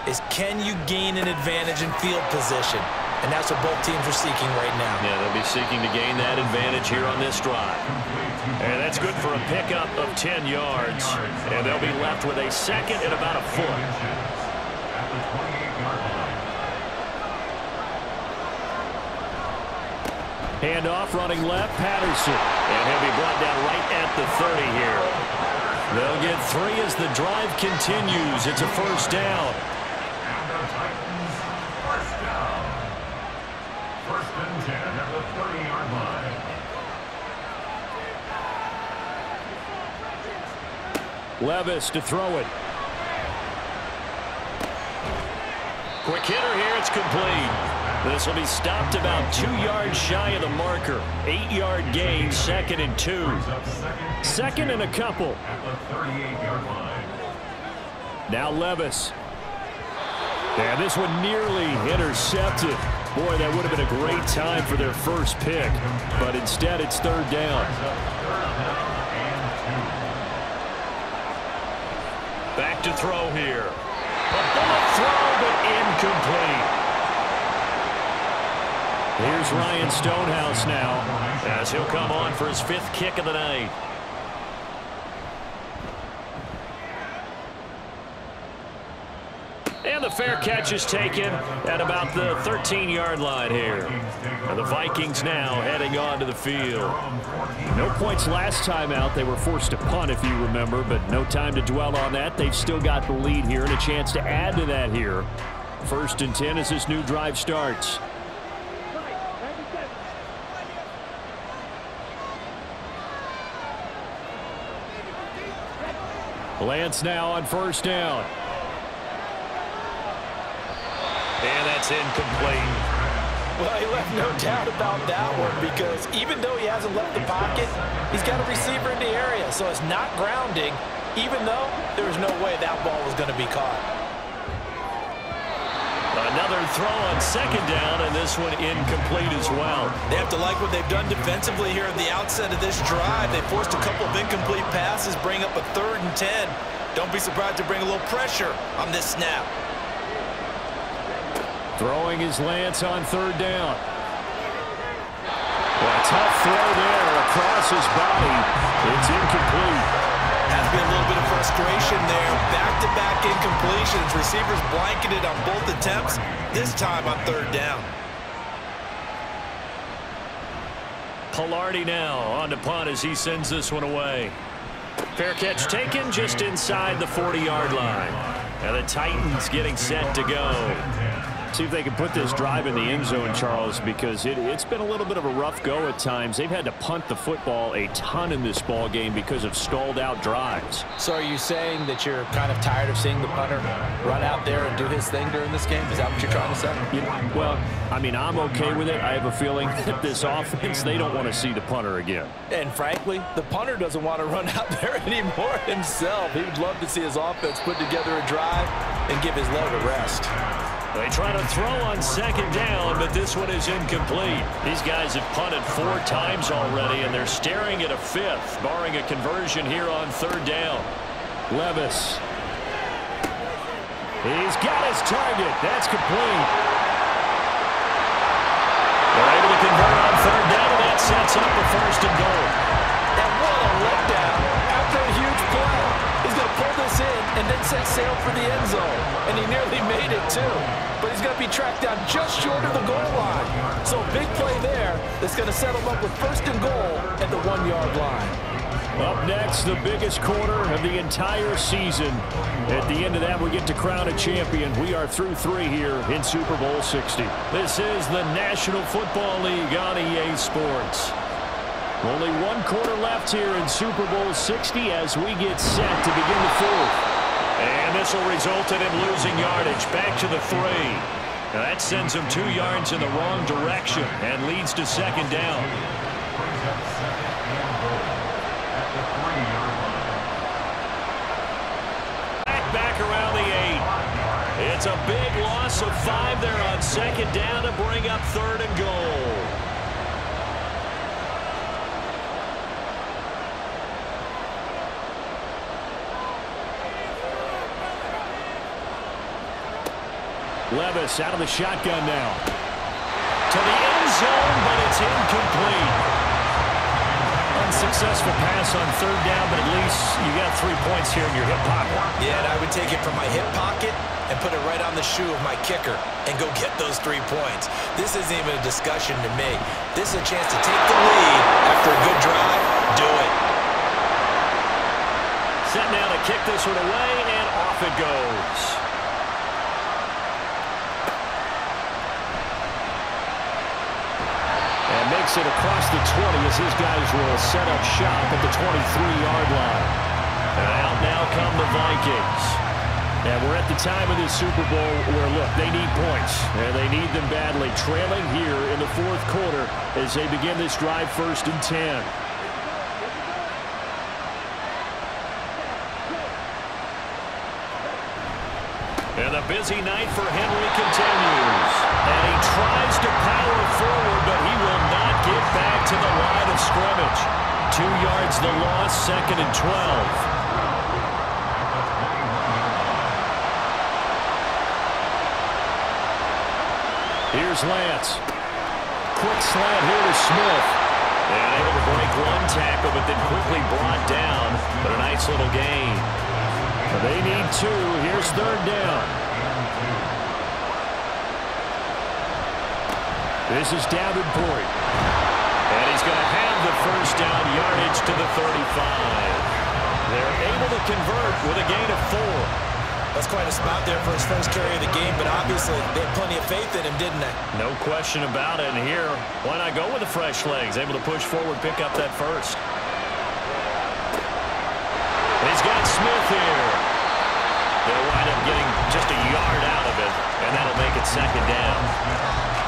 Speaker 3: is can you gain an advantage in field position? And that's what both teams are seeking right now.
Speaker 2: Yeah, they'll be seeking to gain that advantage here on this drive. And that's good for a pickup of 10 yards. And they'll be left with a second and about a foot.
Speaker 4: Handoff running left, Patterson.
Speaker 2: And he'll be brought down right at the 30 here. They'll get three as the drive continues. It's a first down.
Speaker 4: Levis to throw it.
Speaker 2: Quick hitter here. It's complete. This will be stopped about two yards shy of the marker. Eight-yard gain, second and two.
Speaker 4: Second and a couple. Now Levis. And this one nearly intercepted. Boy, that would have been a great time for their first pick. But instead, it's third down.
Speaker 2: Back to throw here. A bullet throw, but incomplete.
Speaker 4: Here's Ryan Stonehouse now.
Speaker 2: As he'll come on for his fifth kick of the night. And the fair catch is taken at about the 13-yard line here. And the Vikings now heading on to the field.
Speaker 4: No points last time out. They were forced to punt, if you remember, but no time to dwell on that. They've still got the lead here and a chance to add to that here. First and 10 as this new drive starts. Lance now on first down.
Speaker 2: And that's incomplete.
Speaker 3: Well, he left no doubt about that one because even though he hasn't left the pocket, he's got a receiver in the area, so it's not grounding, even though there was no way that ball was going to be caught.
Speaker 2: Another throw on second down, and this one incomplete as well.
Speaker 1: They have to like what they've done defensively here at the outset of this drive. They forced a couple of incomplete passes, bring up a third and 10. Don't be surprised to bring a little pressure on this snap.
Speaker 4: Throwing his Lance on third down. Well, a tough throw there across his body. It's incomplete.
Speaker 1: Has been a little bit of frustration there. Back-to-back -back incompletions. Receivers blanketed on both attempts, this time on third down.
Speaker 2: Palardy now on to punt as he sends this one away. Fair catch taken just inside the 40-yard line. And the Titans getting set to go.
Speaker 4: See if they can put this drive in the end zone, Charles, because it, has been a little bit of a rough go at times. They've had to punt the football a ton in this ball game because of stalled out drives.
Speaker 3: So are you saying that you're kind of tired of seeing the punter run out there and do his thing during this game? Is that what you're trying to say?
Speaker 4: Well, I mean, I'm okay with it. I have a feeling that this offense, they don't want to see the punter again.
Speaker 3: And frankly, the punter doesn't want to run out there anymore himself. He would love to see his offense put together a drive and give his leg a rest.
Speaker 2: They try to throw on second down, but this one is incomplete. These guys have punted four times already, and they're staring at a fifth, barring a conversion here on third down.
Speaker 4: Levis. He's got his target. That's complete.
Speaker 2: They're able to convert on third down, and that sets up a first and goal.
Speaker 3: Pull this in and then set sail for the end zone. And he nearly made it, too. But he's going to be tracked down just short of the goal line. So big play there that's going to set him up with first and goal at the one-yard line.
Speaker 4: Up next, the biggest quarter of the entire season. At the end of that, we get to crown a champion. We are through three here in Super Bowl 60. This is the National Football League on EA Sports. Only one quarter left here in Super Bowl 60 as we get set to begin the fourth.
Speaker 2: And this will result in him losing yardage. Back to the three. Now that sends him two yards in the wrong direction and leads to second down. back around the eight. It's a big loss of five there on second down to bring up third and goal.
Speaker 4: Levis out of the shotgun now. To the end zone, but it's incomplete unsuccessful pass on third down, but at least you got three points here in your hip pocket.
Speaker 3: Yeah, and I would take it from my hip pocket and put it right on the shoe of my kicker and go get those three points. This isn't even a discussion to me. This is a chance to take the lead after a good drive. Do it.
Speaker 2: Set now to kick this one away, and off it goes.
Speaker 4: Makes it across the 20 as his guys will set up shop at the 23-yard line.
Speaker 2: And out now come the Vikings.
Speaker 4: And we're at the time of this Super Bowl where, look, they need points, and they need them badly. Trailing here in the fourth quarter as they begin this drive first and 10.
Speaker 2: And the busy night for Henry continues. And he tries to power forward, but he will back to the line of scrimmage. Two yards the loss, second and 12.
Speaker 4: Here's Lance. Quick slant here to Smith.
Speaker 2: And able to break one tackle, but then quickly brought down. But a nice little gain.
Speaker 4: They need two. Here's third down. This is Davenport.
Speaker 2: And he's going to have the first down yardage to the 35. They're able to convert with a gain of four.
Speaker 3: That's quite a spot there for his first carry of the game, but obviously they had plenty of faith in him, didn't they?
Speaker 2: No question about it. And here, why not go with the fresh legs? Able to push forward, pick up that first. He's got Smith here. They'll wind up getting just a yard out of it, and that'll make it second down.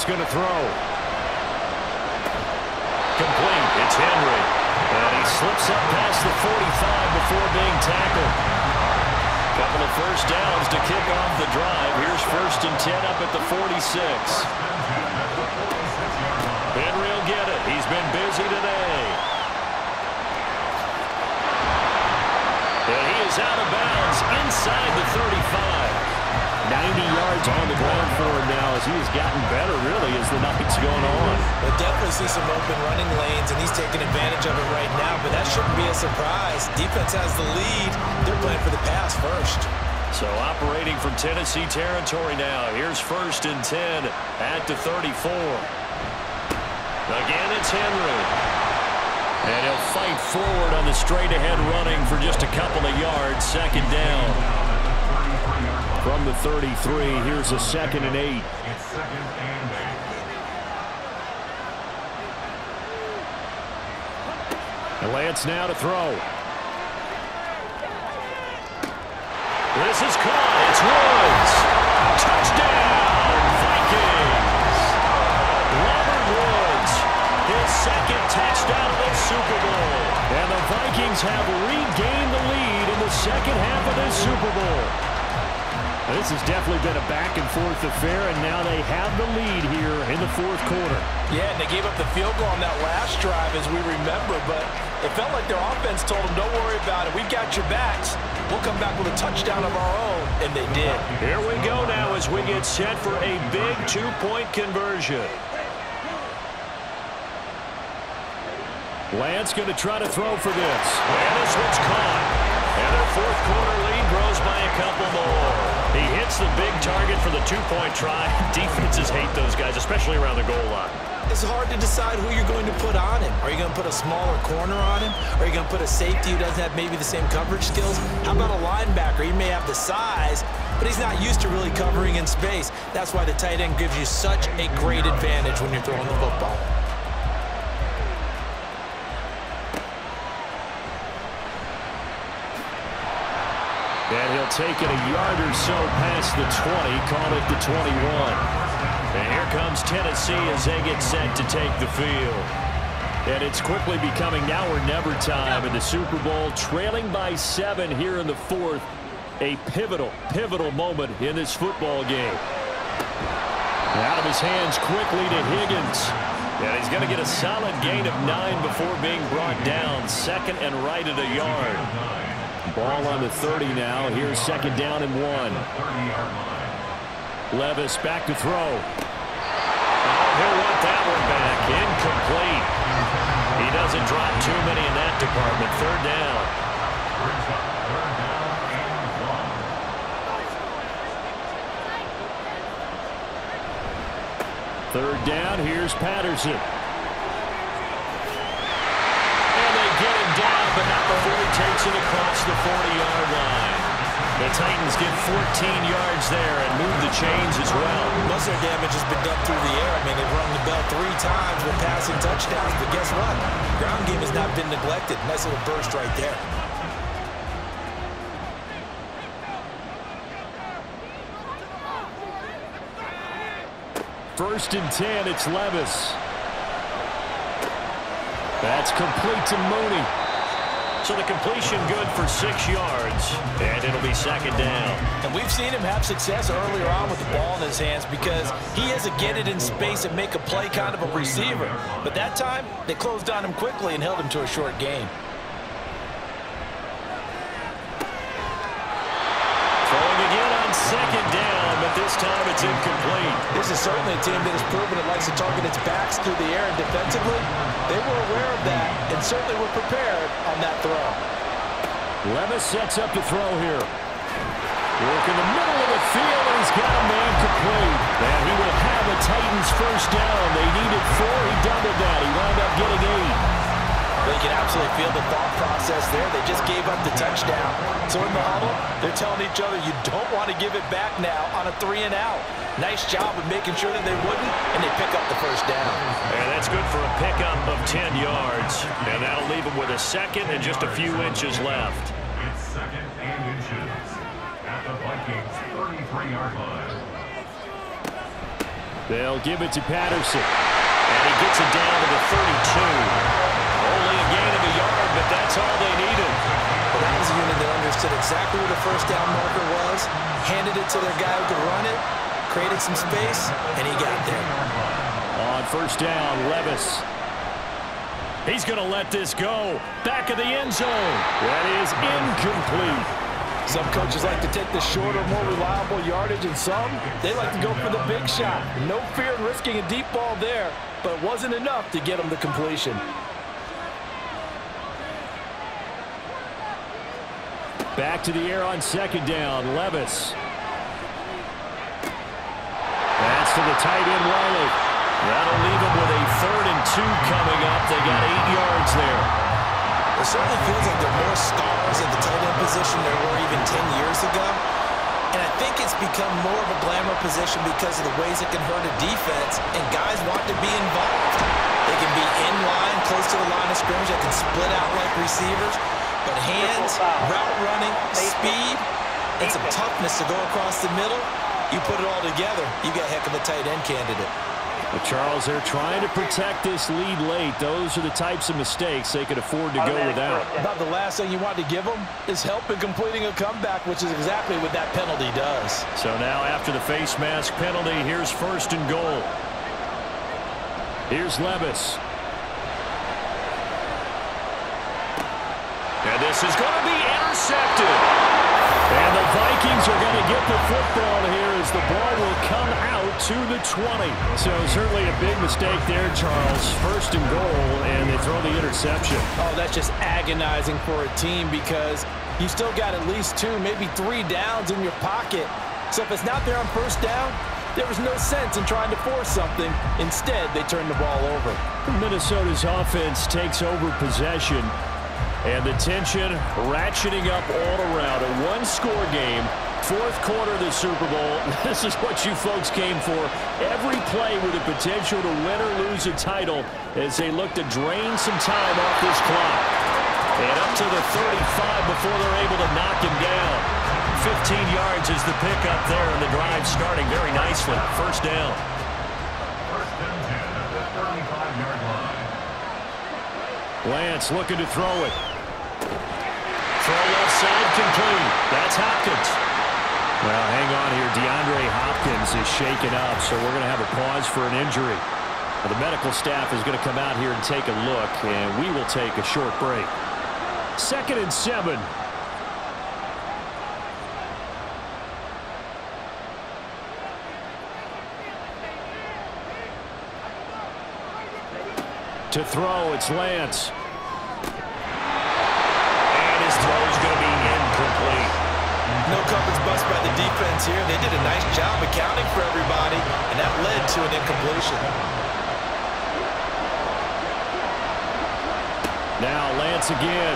Speaker 4: The going to throw.
Speaker 2: Complete. It's Henry. And he slips up past the 45 before being tackled. Couple of first downs to kick off the drive. Here's first and 10 up at the 46. Henry will get it. He's been busy today. And he is out of bounds inside the 35.
Speaker 4: 90 yards on the ground for him now as he has gotten better, really, as the night's going on.
Speaker 3: We'll definitely see some open running lanes, and he's taking advantage of it right now, but that shouldn't be a surprise. Defense has the lead. They're playing for the pass first.
Speaker 2: So operating from Tennessee territory now. Here's first and 10 at the 34. Again, it's Henry. And he'll fight forward on the straight-ahead running for just a couple of yards. Second down.
Speaker 4: From the 33, here's a second and eight. And Lance now to throw.
Speaker 2: This is caught. It's Woods. Touchdown, Vikings. Robert Woods, his second touchdown of the Super Bowl.
Speaker 4: And the Vikings have regained the lead in the second half of this Super Bowl. This has definitely been a back-and-forth affair, and now they have the lead here in the fourth quarter.
Speaker 3: Yeah, and they gave up the field goal on that last drive, as we remember, but it felt like their offense told them, don't worry about it. We've got your backs. We'll come back with a touchdown of our own, and they did.
Speaker 2: Here we go now as we get set for a big two-point conversion.
Speaker 4: Lance going to try to throw for this.
Speaker 2: And this one's caught. And their fourth quarter lead grows by a couple more. He hits the big target for the two-point try. Defenses hate those guys, especially around the goal line.
Speaker 3: It's hard to decide who you're going to put on him. Are you going to put a smaller corner on him? Are you going to put a safety who doesn't have maybe the same coverage skills? How about a linebacker? He may have the size, but he's not used to really covering in space. That's why the tight end gives you such a great advantage when you're throwing the football.
Speaker 2: Take it a yard or so past the 20, call it the 21. And here comes Tennessee as they get set to take the field. And it's quickly becoming now or never time in the Super Bowl, trailing by seven here in the fourth. A pivotal, pivotal moment in this football game. Out of his hands quickly to Higgins. And he's going to get a solid gain of nine before being brought down. Second and right at a yard. Ball on the 30 now. Here's second down and one. Levis back to throw. He'll want that one back. Incomplete. He doesn't drop too many in that department. Third down. Third down. Here's Patterson. get him down, but not before he takes it across the 40-yard line. The Titans get 14 yards there and move the chains as well.
Speaker 3: Most of their damage has been done through the air. I mean, they've rung the bell three times with passing touchdowns, but guess what? Ground game has not been neglected. Nice little burst right there.
Speaker 2: First and 10, it's Levis. That's complete to Mooney. So the completion good for six yards, and it'll be second down.
Speaker 3: And we've seen him have success earlier on with the ball in his hands because he has a get it in space and make a play kind of a receiver. But that time, they closed on him quickly and held him to a short game.
Speaker 2: Throwing again on second down, but this time it's incomplete.
Speaker 3: This is certainly a team that has proven it likes to target its backs through the air and defensively. They were aware of that and certainly were prepared on that throw.
Speaker 2: Levis sets up to throw here. Work in the middle of the field, and he's got a man complete. And he will have a Titans first down. They needed four. He doubled that. He wound up getting eight.
Speaker 3: You can absolutely feel the thought process there. They just gave up the touchdown. So in the huddle, they're telling each other, you don't want to give it back now on a three and out. Nice job of making sure that they wouldn't, and they pick up the first down.
Speaker 2: And that's good for a pickup of 10 yards. And that'll leave them with a second and just a few inches left.
Speaker 7: It's second and inches at the Vikings 33-yard line.
Speaker 2: They'll give it to Patterson. And he gets it down to the 32. But that's all they needed.
Speaker 3: Well, that was a unit that understood exactly where the first down marker was, handed it to their guy who could run it, created some space, and he got there.
Speaker 2: On first down, Levis. He's going to let this go. Back of the end zone. That is incomplete.
Speaker 3: Some coaches like to take the shorter, more reliable yardage, and some, they like to go for the big shot. No fear in risking a deep ball there, but it wasn't enough to get them the completion.
Speaker 2: Back to the air on second down. Levis. That's to the tight end, Riley. That'll leave him with a third and two coming up. They got eight yards there.
Speaker 3: It certainly feels like there are more stars at the tight end position than there were even 10 years ago. And I think it's become more of a glamour position because of the ways it can hurt a defense, and guys want to be involved. They can be in line, close to the line of scrimmage. They can split out like receivers. But hands, route running, speed, and some toughness to go across the middle, you put it all together, you got a heck of a tight end candidate.
Speaker 2: But Charles, they're trying to protect this lead late. Those are the types of mistakes they could afford to go without.
Speaker 3: About the last thing you want to give them is help in completing a comeback, which is exactly what that penalty does.
Speaker 2: So now after the face mask penalty, here's first and goal. Here's Levis. This is going to be intercepted. And the Vikings are going to get the football here as the ball will come out to the 20. So certainly a big mistake there, Charles. First and goal, and they throw the interception.
Speaker 3: Oh, that's just agonizing for a team because you still got at least two, maybe three downs in your pocket. So if it's not there on first down, there was no sense in trying to force something. Instead, they turned the ball over.
Speaker 2: Minnesota's offense takes over possession. And the tension ratcheting up all around. A one-score game, fourth quarter of the Super Bowl. This is what you folks came for. Every play with the potential to win or lose a title as they look to drain some time off this clock. And up to the 35 before they're able to knock him down.
Speaker 4: 15 yards is the pickup there, and the drive starting very nicely. First down.
Speaker 8: First and 10 at the 35-yard line.
Speaker 2: Lance looking to throw it.
Speaker 4: Throw left side complete. That's Hopkins.
Speaker 2: Well, hang on here. DeAndre Hopkins is shaken up, so we're going to have a pause for an injury. Well, the medical staff is going to come out here and take a look, and we will take a short break. Second and seven. To throw, it's Lance.
Speaker 9: Coverage bust by the defense here. They did a nice job accounting for everybody, and that led to an incompletion.
Speaker 2: Now Lance again.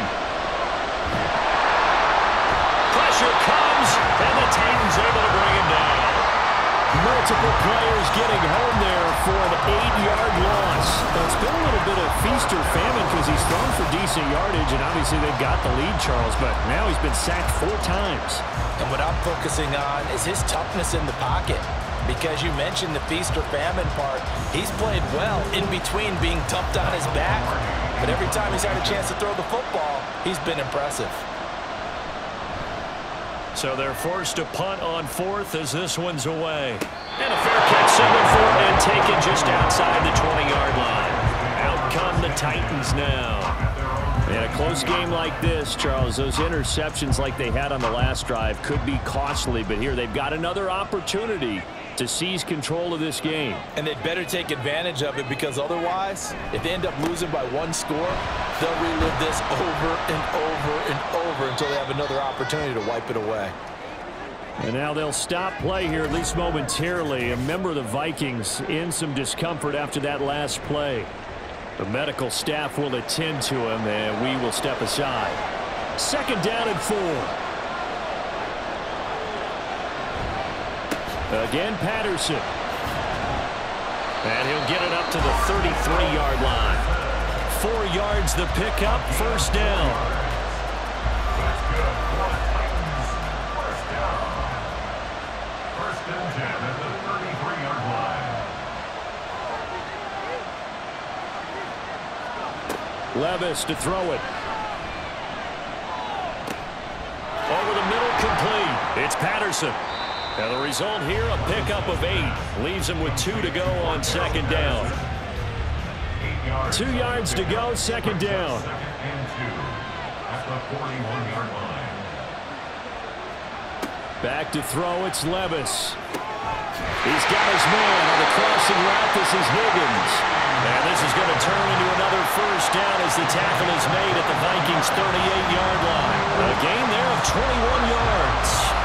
Speaker 4: Pressure comes, and the Titans able to bring down.
Speaker 2: Multiple players getting home there for an eight-yard loss. Now, it's been a little bit of feast or famine because he's thrown for decent yardage, and obviously they've got the lead, Charles, but now he's been sacked four times.
Speaker 3: And what I'm focusing on is his toughness in the pocket. Because you mentioned the feast or famine part. He's played well in between being dumped on his back. But every time he's had a chance to throw the football, he's been impressive.
Speaker 4: So they're forced to punt on fourth as this one's away. And a fair catch, seven for and taken just outside the 20-yard line. Out come the Titans now.
Speaker 2: In a close game like this, Charles, those interceptions like they had on the last drive could be costly, but here they've got another opportunity to seize control of this game.
Speaker 3: And they'd better take advantage of it because otherwise, if they end up losing by one score, they'll relive this over and over and over until they have another opportunity to wipe it away.
Speaker 2: And now they'll stop play here, at least momentarily. A member of the Vikings in some discomfort after that last play. The medical staff will attend to him, and we will step aside. Second down and four. Again, Patterson.
Speaker 4: And he'll get it up to the 33-yard line. Four yards the pickup, first down.
Speaker 2: Levis to throw it.
Speaker 4: Over the middle, complete. It's Patterson. And the result here, a pickup of eight. Leaves him with two to go on second down.
Speaker 2: Two yards to go, second down.
Speaker 8: Second and two at the 41-yard line.
Speaker 2: Back to throw, it's Levis. He's got his man on the crossing route. This is Higgins.
Speaker 4: And this is going to turn into another first down as the tackle is made at the Vikings' 38-yard line. A gain there of 21 yards.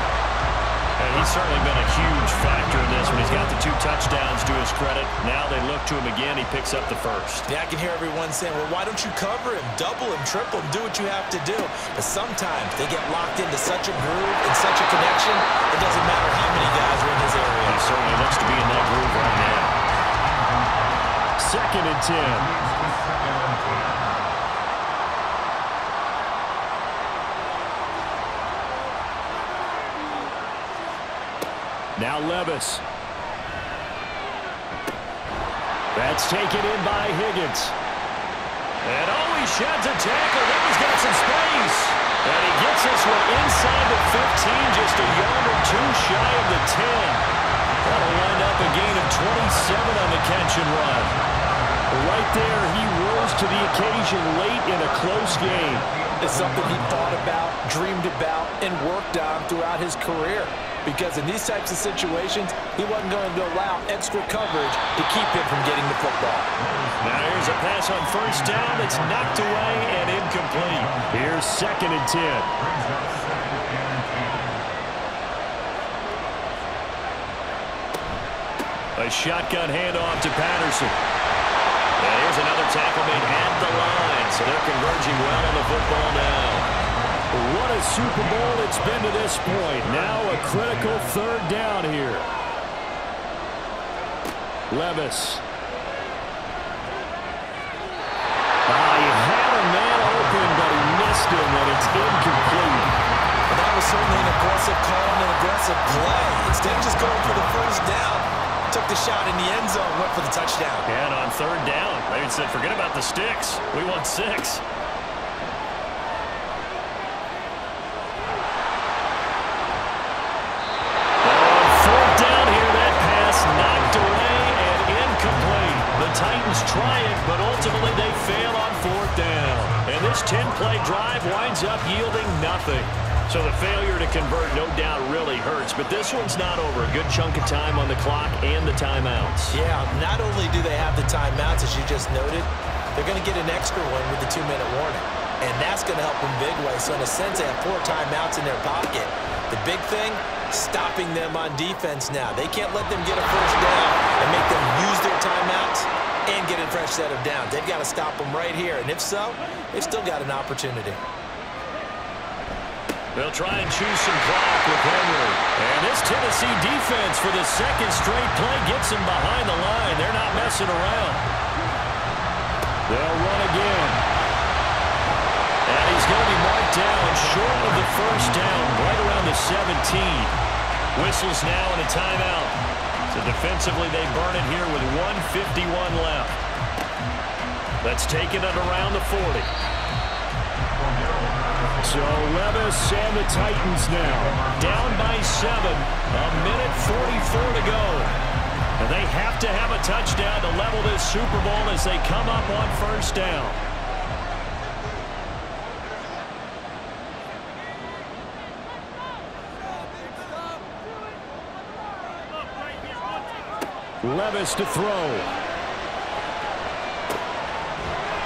Speaker 4: He's certainly been a huge factor in this when he's got the two touchdowns to his credit. Now they look to him again. He picks up the first.
Speaker 3: Yeah, I can hear everyone saying, well, why don't you cover him, double him, triple him, do what you have to do. But sometimes they get locked into such a groove and such a connection, it doesn't matter how many guys are in his area.
Speaker 4: He certainly looks to be in that groove right now.
Speaker 2: Second and 10.
Speaker 8: Second and 10.
Speaker 2: Now Levis. That's taken in by Higgins.
Speaker 4: And oh, he sheds a tackle. Then he's got some space. And he gets this one inside the 15, just a yard or two shy of the 10. That'll wind up a gain of 27 on the catch and run.
Speaker 2: Right there, he rose to the occasion late in a close game.
Speaker 3: It's something he thought about, dreamed about, and worked on throughout his career. Because in these types of situations, he wasn't going to allow extra coverage to keep him from getting the football.
Speaker 4: Now here's a pass on first down that's knocked away and incomplete.
Speaker 2: Here's second and 10.
Speaker 8: Brings up second and 10.
Speaker 2: A shotgun handoff to Patterson. And here's another tackle made at the line, so they're converging well on the football now.
Speaker 4: What a Super Bowl it's been to this point. Now a critical third down here. Levis. Ah, he had a man open, but he missed him, and it's incomplete.
Speaker 3: Well, that was certainly an aggressive call and an aggressive play. Instead of just going for the first down, took the shot in the end zone, went for the touchdown.
Speaker 2: And on third down, they said, forget about the sticks. We want six. 10-play drive winds up yielding nothing. So the failure to convert, no doubt, really hurts. But this one's not over. A good chunk of time on the clock and the timeouts.
Speaker 3: Yeah, not only do they have the timeouts, as you just noted, they're going to get an extra one with the two-minute warning. And that's going to help them big way. So in a sense, they have four timeouts in their pocket. The big thing, stopping them on defense now. They can't let them get a first down and make them use their timeouts and get a fresh set of downs. They've got to stop them right here. And if so, they've still got an opportunity.
Speaker 2: They'll try and choose some clock with Henry. And this Tennessee defense for the second straight play gets them behind the line. They're not messing around.
Speaker 4: They'll run again.
Speaker 2: And he's going to be marked down short of the first down, right around the 17. Whistles now and a timeout. So defensively, they burn it here with 151 left. Let's take it at around the 40.
Speaker 4: So Levis and the Titans now.
Speaker 2: Down by seven. A minute 44 to go. And they have to have a touchdown to level this Super Bowl as they come up on first down.
Speaker 4: Levis to throw.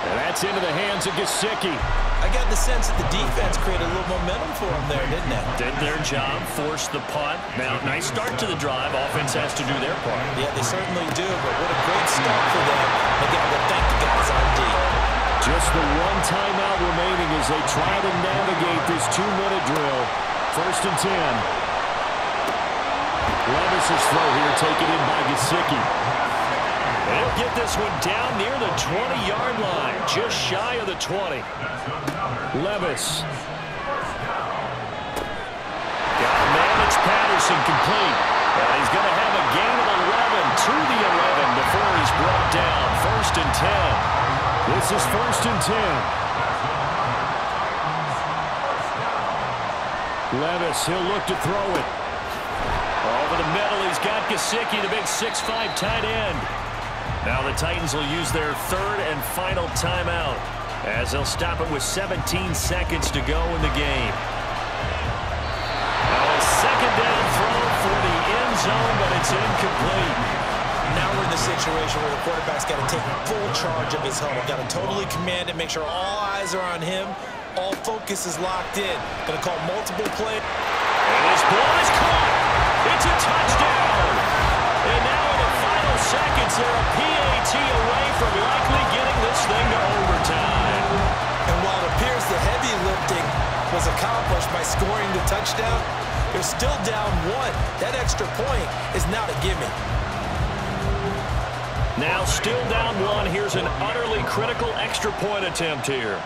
Speaker 4: And that's into the hands of Gesicki.
Speaker 3: I got the sense that the defense created a little momentum for them there, didn't it?
Speaker 2: Did their job, forced the punt. Now, nice start to the drive. Offense has to do their part.
Speaker 3: Yeah, they certainly do, but what a great start for them. Got to thank the guys on D.
Speaker 4: Just the one timeout remaining as they try to navigate this two-minute drill. First and ten. Levis's throw here taken in by Gesicki.
Speaker 2: They'll get this one down near the 20-yard line, just shy of the 20.
Speaker 4: Levis.
Speaker 2: Got to manage Patterson complete. And he's going to have a gain of 11 to the 11 before he's brought down. First and 10.
Speaker 4: This is first and ten. Levis, he'll look to throw it.
Speaker 2: The middle, he's got Gesicki, the big 6'5 tight end. Now the Titans will use their third and final timeout as they'll stop it with 17 seconds to go in the game. Now a second down throw for the end zone, but it's incomplete.
Speaker 3: Now we're in the situation where the quarterback's got to take full charge of his huddle. Got to totally command it, make sure all eyes are on him. All focus is locked in. Going to call multiple plays.
Speaker 2: And this ball is caught. It's a touchdown. And now in the final seconds, they're a PAT away from likely getting this thing to overtime.
Speaker 3: And while it appears the heavy lifting was accomplished by scoring the touchdown, they're still down one. That extra point is not a gimme.
Speaker 2: Now still down one. Here's an utterly critical extra point attempt here.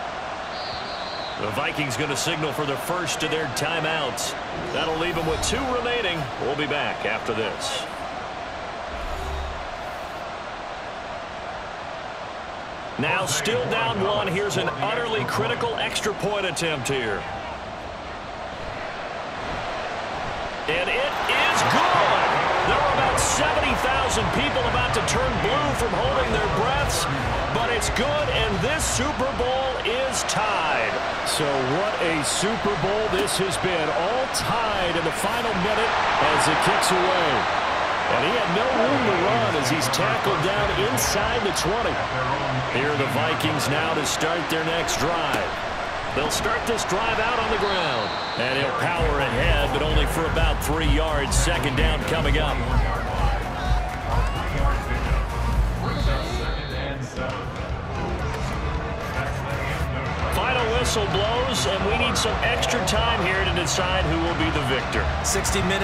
Speaker 2: The Vikings going to signal for the first of their timeouts. That'll leave them with two remaining. We'll be back after this. Now still down one. Here's an utterly critical extra point attempt here. And it is good. There are about 70,000 people about to turn blue from holding their breaths, but it's good, and this Super Bowl is tied.
Speaker 4: So what a Super Bowl this has been. All tied in the final minute as it kicks away. And he had no room to run as he's tackled down inside the 20.
Speaker 2: Here are the Vikings now to start their next drive. They'll start this drive out on the ground. And he'll power ahead, but only for about three yards. Second down coming up. Whistle blows, and we need some extra time here to decide who will be the victor.
Speaker 3: 60 minutes